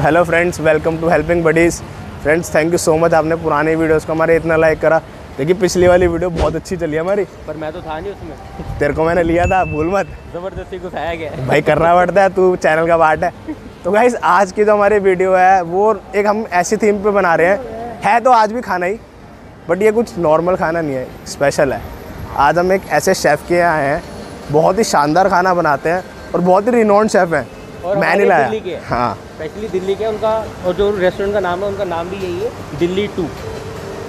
So hello friends welcome to helping buddies friends thank you so much आपने पुरानी videos को हमारे इतना लाइक करा। देखिए पिछली वाली वीडियो बहुत अच्छी चली हमारी। पर मैं तो था नहीं उसमें। तेरे को मैंने लिया था भूल मत। ज़बरदस्ती घुसाया गया भाई करना पड़ता है तू चैनल का पार्ट है। तो गाइस आज की जो हमारी वीडियो है वो एक हम ऐसी थीम पे बना रहे हैं। है तो आज भी खाना ही बट ये कुछ नॉर्मल खाना नहीं है स्पेशल है। आज हम एक ऐसे शेफ़ के यहाँ आए हैं बहुत ही शानदार खाना बनाते हैं और बहुत ही रिनोन्ड शेफ़ हैं। और मैं हमारे नहीं लाया। दिल्ली के हाँ। स्पेशली दिल्ली के उनका और जो रेस्टोरेंट का नाम है उनका नाम भी यही है Delhi two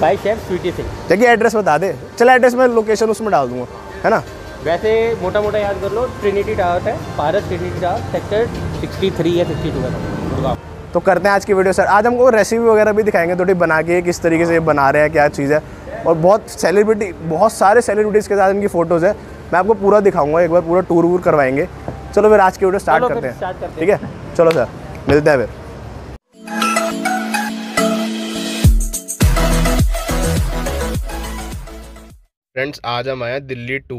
by chef Sweety Singh. देखिए एड्रेस बता दे। चल एड्रेस मैं लोकेशन उसमें डाल दूँगा है ना? वैसे मोटा मोटा याद कर लो ट्रिनिटी टावर है पारस ट्रिनिटी टावर सेक्टर 63 या 62 है दुर्गा तो करते हैं आज की वीडियो सर आज हमको रेसिपी वगैरह भी दिखाएँगे थोड़ी बना के किस तरीके से बना रहे हैं क्या चीज़ है। और बहुत सेलिब्रिटी बहुत सारे सेलिब्रिटीज़ के साथ इनकी फ़ोटोज़ है। मैं आपको पूरा दिखाऊँगा एक बार पूरा टूर वूर करवाएँगे। चलो फिर आज की वीडियो स्टार्ट करते हैं। ठीक है? चलो सर मिलते हैं फिर। फ्रेंड्स आज हम आए Delhi two.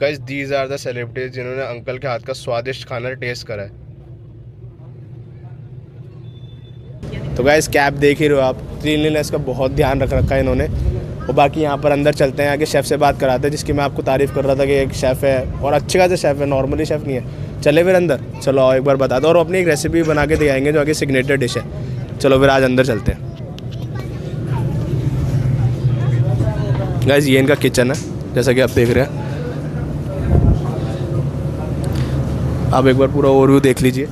Guys these are the celebrities जिन्होंने अंकल के हाथ का स्वादिष्ट खाना टेस्ट करा है। तो गाइस कैब देख ही रहे हो आप। क्लीनलीनेस का बहुत ध्यान रख रखा है इन्होंने। और बाकी यहाँ पर अंदर चलते हैं, आगे शेफ़ से बात कराते हैं, जिसकी मैं आपको तारीफ़ कर रहा था कि एक शेफ़ है और अच्छे खासे शेफ़ है नॉर्मली शेफ़ नहीं है। चले फिर अंदर। चलो एक बार बता दो और अपनी एक रेसिपी बना के दिखाएँगे जो आगे सिग्नेचर डिश है। चलो फिर आज अंदर चलते हैं। गाइस ये इनका किचन है, जैसा कि आप देख रहे हैं। आप एक बार पूरा ओवरव्यू देख लीजिए।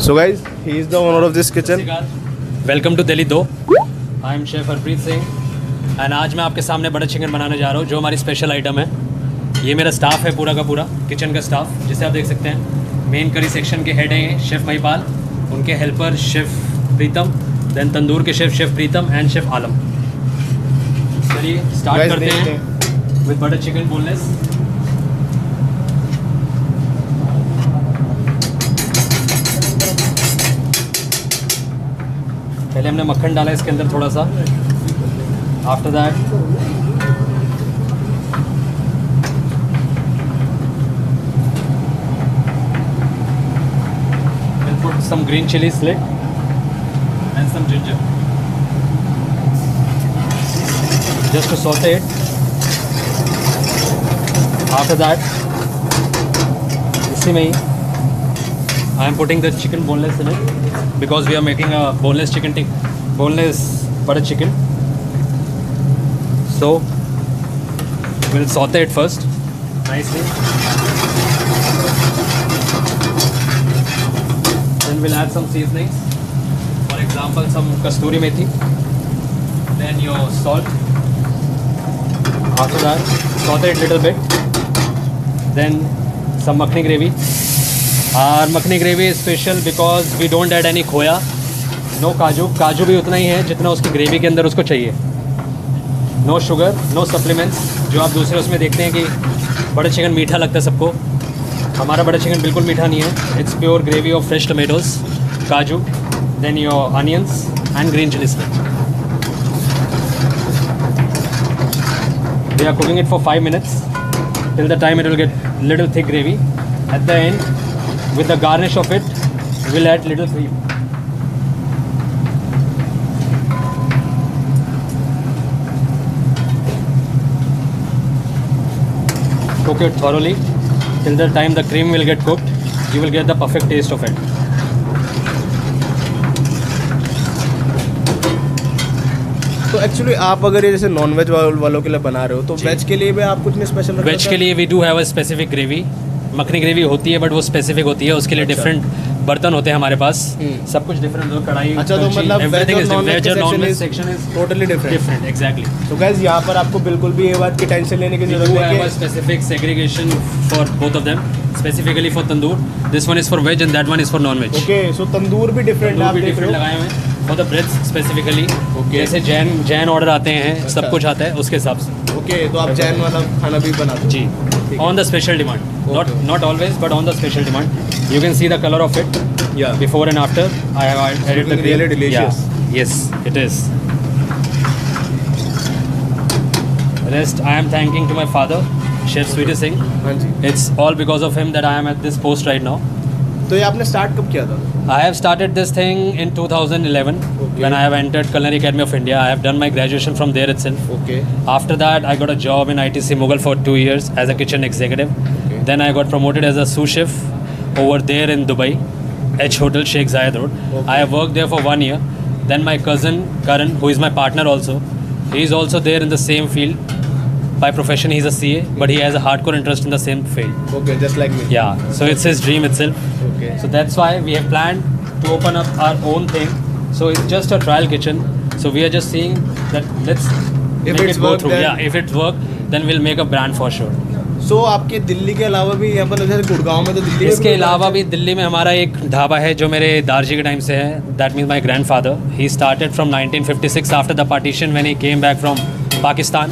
So guys he is the owner of this kitchen welcome to Delhi दो I am chef Harpreet Singh and आज मैं आपके सामने बटर चिकन बनाने जा रहा हूँ जो हमारी स्पेशल आइटम है। ये मेरा स्टाफ है पूरा का पूरा किचन का स्टाफ जिसे आप देख सकते हैं। मेन करी सेक्शन के हेड हैं शेफ़ महिपाल उनके helper chef Pritam then tandoor के chef chef Pritam and chef Alam चलिए स्टार्ट करते हैं विद बटर चिकन बोनलेस पहले हमने मक्खन डाला, इसके अंदर थोड़ा सा। After that some green chilli slit and some ginger just sauté after that इसी में ही I am putting the chicken boneless in it because we are making a boneless chicken tik boneless butter chicken. So we'll saute it first nicely. Then we'll add some seasonings. For example, some kasturi methi. Then your salt. After that, saute it little bit. Then some makhni gravy. और makhani gravy special because we don't add any khoya. No kaju. काजू भी उतना ही है जितना उसकी gravy के अंदर उसको चाहिए। नो शुगर नो सप्लीमेंट्स जो आप दूसरे उसमें देखते हैं कि बटर चिकन मीठा लगता है सबको। हमारा बटर चिकन बिल्कुल मीठा नहीं है। It's pure gravy of fresh tomatoes kaju then your onions and green chilli We are cooking it for 5 minutes. Till the time it will get little thick gravy. At the end, with the garnish of it, we'll add little cream. Cook it thoroughly till the time the cream will get cooked. You will get the perfect taste of it. तो actually आप अगर ये जैसे non veg वालों के लिए बना रहे हो तो वेज के लिए भी आप कुछ नहीं स्पेशल वेज के लिए we do have a specific gravy makhani gravy होती है बट वो स्पेसिफिक होती है उसके लिए अच्छा। डिफरेंट बर्तन होते हैं हमारे पास। हम्म। सब कुछ डिफरेंट मतलब कढ़ाई अच्छा तो मतलब टोटली डिफरेंट डिफरेंट एक्जैक्टली तो गैस यहाँ पर आपको बिल्कुल भी ये बात की टेंशन लेने की ज़रूरत है specific segregation for both of them specifically for tandoor this one is for veg and that one is for non veg okay so tandoor भी डिफरेंट डिफरेंट लगाए हुए हैं। For the breads specifically Okay. जैसे Jain Jain order आते हैं अच्छा। सब कुछ आता है उसके हिसाब से ओके तो आप जैन वाला खाना भी बनाते हो जी not Okay. not always but on the special demand you can see the color of it Yeah. before and after i have added the looking really cream. delicious. yeah. yes it is rest i am thanking to my father chef sweetie singh हाँ जी it's all because of him that i am at this post right now तो ये आपने start कब किया था I have started this thing in 2011 Okay. when I have entered Culinary Academy of India. I have done my graduation from there itself. Okay After that, I got a job in ITC Mughal for two years as a kitchen executive. Okay. Then I got promoted as a sous chef over there in Dubai, H Hotel Sheikh Zayed Road. Okay. I have worked there for one year. Then my cousin Karan, who is my partner also, he is also there in the same field. By profession, he's a CA, but he has a hardcore interest in the same field. Okay just like me Yeah, so it's his dream itself. Okay So that's why we have planned to open up our own thing. So it's just a trial kitchen. So we are just seeing that let's If make it's it go work, through. then- Yeah, if it's work, then we'll make a brand for sure. So आपके दिल्ली के अलावा भी यहाँ पर जैसे गुड़गांव में तो दिल्ली में इसके भी अलावा भी दिल्ली में हमारा एक ढाबा है जो मेरे दारजी के टाइम से है that means my grandfather he started from 1956 after the partition when he came back from Pakistan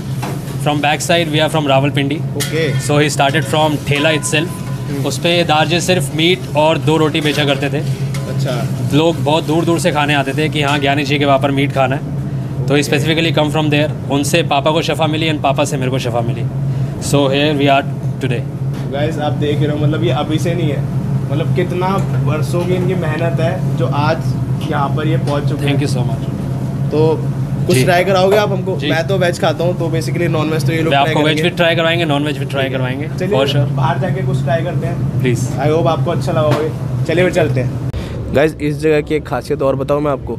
from back side we are from Rawalpindi okay so he started from ठेला इटसेल्फ उस पर दारजे सिर्फ़ मीट और दो रोटी बेचा करते थे। अच्छा। लोग बहुत दूर दूर से खाने आते थे कि हाँ ज्ञानी जी के वहाँ पर मीट खाना है। तो स्पेसिफिकली कम फ्रॉम देयर उनसे पापा को शफा मिली एंड पापा से मेरे को शफा मिली। So here we are today guys आप देख रहे हो मतलब ये अभी से नहीं है। मतलब कितना वर्षों की इनकी मेहनत है जो आज यहाँ पर ये पहुँच चुके थैंक यू सो मच तो कुछ ट्राई कराओगे आप हमको? मैं तो वेज खाता हूँ तो बेसिकली नॉन वेज तो ये लोग आपको वेज भी ट्राई करवाएँगे नॉन वेज भी ट्राई करवाएँगे श्योर बाहर जाके कुछ ट्राई करते हैं। प्लीज़ आई होप आपको अच्छा लगा होगा। चलिए फिर चलते हैं। गाइज़ इस जगह की एक खासियत और बताऊँ मैं आपको।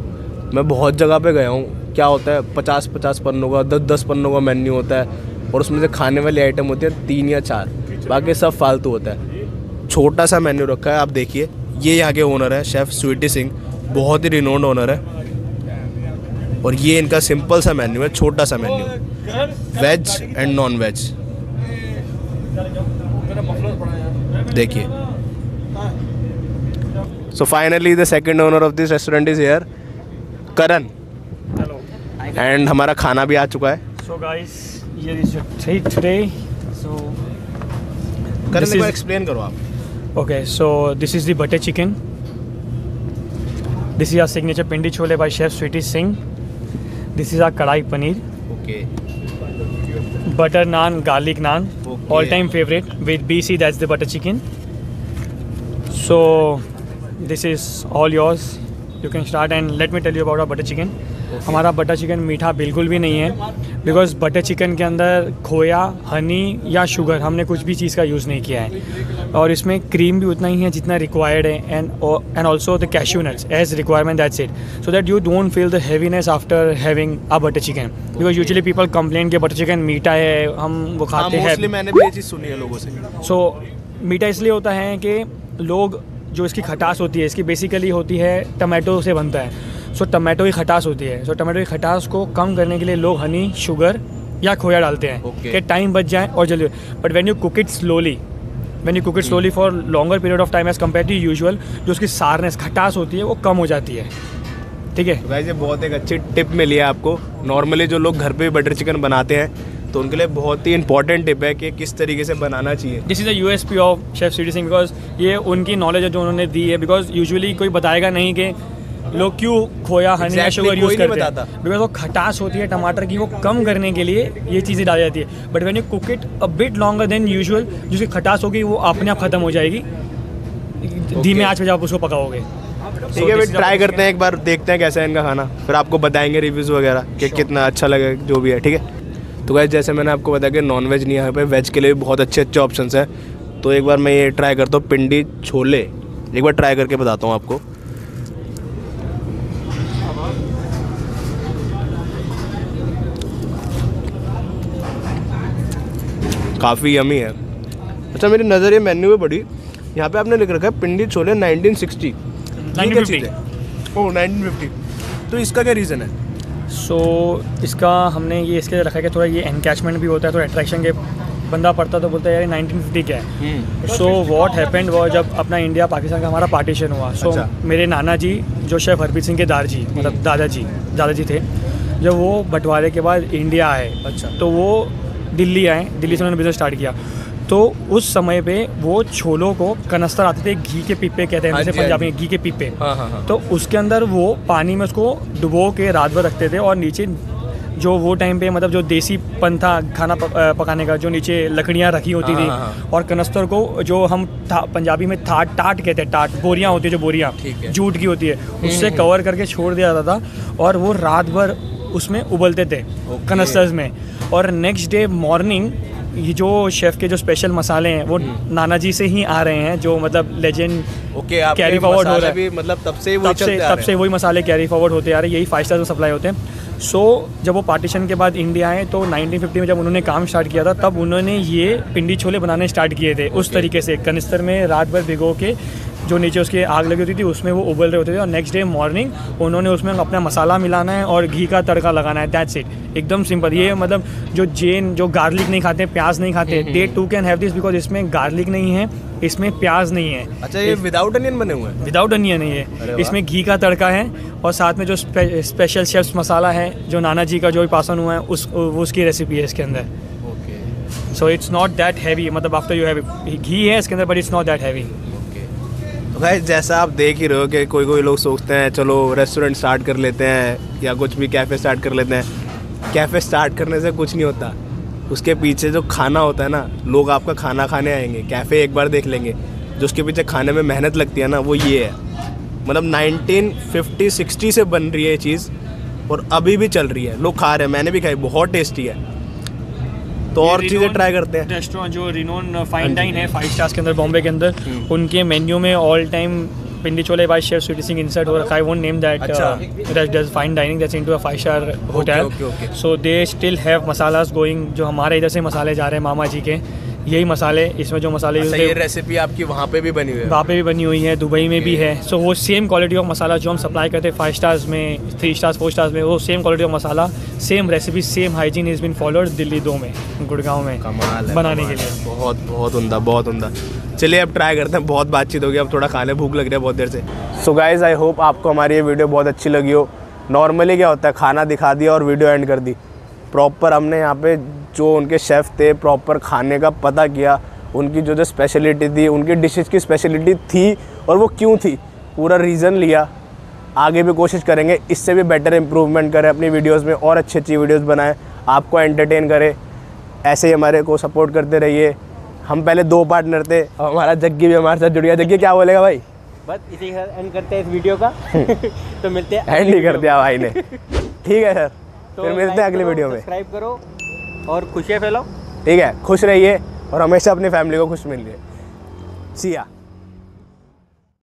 मैं बहुत जगह पे गया हूँ। क्या होता है पचास पचास पन्नों का दस दस पन्नों का मेन्यू होता है और उसमें से खाने वाली आइटम होती है तीन या चार। बाकी सब फालतू होता है। छोटा सा मेन्यू रखा है आप देखिए। ये यहाँ के ओनर है शेफ़ स्वीटी सिंह बहुत ही रिनोन्ड ओनर है। और ये इनका सिंपल सा मेन्यू है छोटा सा menu. Veg and non veg देखिए। So finally the second owner of this restaurant is here Karan and हमारा खाना भी आ चुका है। सो गाइस ये इज़ सो एक्सप्लेन करो आप। Okay so this is the butter chicken this is our signature Pindi chole by chef Sweety Singh this is a kadai paneer okay butter naan garlic naan all time favourite with B C that's the butter chicken so this is all yours can start and let me tell you about our butter chicken हमारा butter chicken मीठा बिल्कुल भी नहीं है because butter chicken के अंदर खोया honey या शुगर हमने कुछ भी चीज़ का यूज़ नहीं किया है। और इसमें क्रीम भी उतना ही है जितना रिक्वायर्ड है and and also the cashew nuts as requirement that's it so that you don't feel the heaviness after having a butter chicken because usually people complain कि बटर चिकन मीठा है हम वो हाँ खाते हैं। मैंने भी ये चीज़ सुनी है लोगों से सो। So, मीठा इसलिए होता है कि लोग जो इसकी खटास होती है इसकी बेसिकली होती है टमाटो से बनता है। सो टमाटो की खटास होती है। सो टमाटो की खटास को कम करने के लिए लोग हनी शुगर या खोया डालते हैं Okay. कि टाइम बच जाए और जल्दी but when you cook it slowly when you cook it slowly for longer period of time as compare to usual जो उसकी सारनेस खटास होती है वो कम हो जाती है। ठीक है? वैसे बहुत एक अच्छी टिप मिली है आपको। नॉर्मली जो लोग घर पे बटर चिकन बनाते हैं तो उनके लिए बहुत ही इंपॉर्टेंट टिप है कि किस तरीके से बनाना चाहिए। This is a U S P of chef Sweety Singh because ये उनकी नॉलेज है जो उन्होंने दी है बिकॉज़ यूजुअली कोई बताएगा नहीं कि लोग क्यों खोया हनी Exactly, शुगर यूज़ करते हैं। बिकॉज़ वो खटास होती है टमाटर की वो कम करने के लिए ये चीज़ें डाली जाती है। But when you cook it a bit longer than usual जिसकी खटास होगी वो अपने आप ख़त्म हो जाएगी। धीमे आँच पे जब आप उसको पकाओगे। ठीक है फिर ट्राई करते हैं एक बार देखते हैं कैसा है इनका खाना। फिर आपको बताएँगे रिव्यूज़ वगैरह कि कितना अच्छा लगे जो भी है ठीक है? तो गाइस जैसे मैंने आपको बताया कि नॉन वेज नहीं यहाँ पे वेज के लिए भी बहुत अच्छे अच्छे ऑप्शन हैं। तो एक बार मैं ये ट्राई करता हूँ पिंडी छोले। एक बार ट्राई करके बताता हूँ आपको। काफ़ी यमी है। अच्छा मेरी नज़र ये मेन्यू में पड़ी। यहाँ पे आपने लिख रखा है पिंडी छोले 1960 ये क्या 1950 चीज़ है? ओह 1950 तो इसका क्या रीज़न है? सो इसका हमने ये इसके लिए रखा है कि थोड़ा ये एनकैचमेंट भी होता है थोड़ा अट्रैक्शन के बंदा पढ़ता तो बोलता है यार 1950 क्या है सो वॉट हैपेंड वो जब अपना इंडिया पाकिस्तान का हमारा पार्टीशन हुआ सो so, अच्छा। मेरे नाना जी जो शेफ हरप्रीत सिंह के दारजी मतलब दादाजी दादाजी थे जब वो बंटवारे के बाद इंडिया आए अच्छा। तो वो दिल्ली आए दिल्ली से उन्होंने बिज़नेस स्टार्ट किया तो उस समय पे वो छोलों को कनस्तर आते थे घी के पीपे कहते हैं हाँ जैसे हाँ पंजाबी में घी के पीपे। हाँ हाँ हाँ। तो उसके अंदर वो पानी में उसको डुबो के रात भर रखते थे और नीचे जो वो टाइम पे मतलब जो देसी पन था खाना पकाने का जो नीचे लकड़ियाँ रखी होती हाँ, थी हाँ, और कनस्तर को जो हम था, पंजाबी में थाट टाट कहते हैं टाट बोरियाँ होती है जो बोरियाँ है। हम्म, जूट की होती है उससे कवर करके छोड़ दिया जाता था और वो रात भर उसमें उबलते थे कनस्टर्स में। और नेक्स्ट डे मॉर्निंग ये जो शेफ़ के जो स्पेशल मसाले हैं वो हम्म। नाना जी से ही आ रहे हैं जो मतलब लेजेंड ओके कैरी फॉरवर्ड हो रहे है। मतलब तब से वही तब से तब से वही मसाले कैरी फॉरवर्ड होते आ रहे हैं यही फाइव स्टार में सप्लाई होते हैं। सो जब वो पार्टीशन के बाद इंडिया आए तो 1950 में जब उन्होंने काम स्टार्ट किया था तब उन्होंने ये पिंडी छोले बनाने स्टार्ट किए थे उस तरीके से कनिस्तर में रात भर भिगो के जो नीचे उसकी आग लगी होती थी उसमें वो उबल रहे होते थे। और नेक्स्ट डे मॉर्निंग उन्होंने उसमें अपना मसाला मिलाना है और घी का तड़का लगाना है। दैट्स इट एकदम सिंपल ये मतलब जो जेन जो गार्लिक नहीं खाते प्याज नहीं खाते they too can have this because इसमें गार्लिक नहीं है इसमें प्याज नहीं है। अच्छा ये विदाउट अनियन बने हुए हैं? विदाउट अनियन है। ये इसमें घी का तड़का है और साथ में जो स्पे, स्पेशल शेफ्स मसाला है जो नाना जी का जो भी पासन हुआ है उस वो उसकी रेसिपी है इसके अंदर। Okay so it's not that heavy मतलब आफ्टर यू हैव घी है इसके अंदर but it's not that heavy भाई, जैसा आप देख ही रहे हो कि कोई कोई लोग सोचते हैं, चलो रेस्टोरेंट स्टार्ट कर लेते हैं, या कुछ भी कैफ़े स्टार्ट कर लेते हैं। कैफ़े स्टार्ट करने से कुछ नहीं होता। उसके पीछे जो खाना होता है ना, लोग आपका खाना खाने आएँगे। कैफ़े एक बार देख लेंगे। जो उसके पीछे खाने में मेहनत लगती है ना, वो ये है। मतलब 1950 60 से बन रही है ये चीज़, और अभी भी चल रही है। लोग खा रहे हैं। मैंने भी खाई, बहुत टेस्टी है। तो और चीज़ें ट्राई करते हैं। रेस्टोरेंट जो रिनोन फाइन डाइन है फाइव स्टार्स के अंदर बॉम्बे के अंदर उनके मेन्यू में all time Pindi chole by chef Sweety Singh insert हो रखा what won't name that that does fine dining that's into a five star hotel. So they still have masalas going जो हमारे इधर से मसाले जा रहे हैं मामा जी के। यही मसाले इसमें जो मसाले यूज़ अच्छा ये रेसिपी आपकी वहाँ पे भी बनी हुई है? वहाँ पे भी बनी हुई है दुबई में भी है। सो वो सेम क्वालिटी ऑफ़ मसाला जो हम सप्लाई करते हैं फाइव स्टार्स में थ्री स्टार्स फोर स्टार्स में वो same quality of masala same recipe same hygiene is been followed Delhi दो में गुड़गांव में कमाल है बनाने के लिए। बहुत बहुत उमदा बहुत उमदा। चलिए अब ट्राई करते हैं। बहुत बातचीत होगी अब थोड़ा खाने भूख लग रही है बहुत देर से। सो गाइज़ आई होप आपको हमारी ये वीडियो बहुत अच्छी लगी हो। नॉर्मली क्या होता है खाना दिखा दिया और वीडियो एंड कर दी। प्रॉपर हमने यहाँ पे जो उनके शेफ़ थे प्रॉपर खाने का पता किया उनकी जो जो स्पेशलिटी थी उनकी डिशेज की स्पेशलिटी थी और वो क्यों थी पूरा रीज़न लिया। आगे भी कोशिश करेंगे इससे भी बेटर इम्प्रूवमेंट करें अपनी वीडियोस में और अच्छी अच्छी वीडियोस बनाएँ आपको एंटरटेन करें ऐसे ही हमारे को सपोर्ट करते रहिए। हम पहले दो पार्टनर थे और हमारा जग्गी भी हमारे साथ जुड़ गया जग्गी क्या बोलेगा भाई? बस इसी के साथ एंड करते हैं इस वीडियो का। तो मिलते हैं एंड ही कर दिया भाई ने। ठीक है सर तो फिर मिलते हैं अगली वीडियो में। सब्सक्राइब करो और खुशियाँ फैलाओ। ठीक है खुश रहिए और हमेशा अपनी फैमिली को खुश मिलिए। सिया